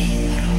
Sing.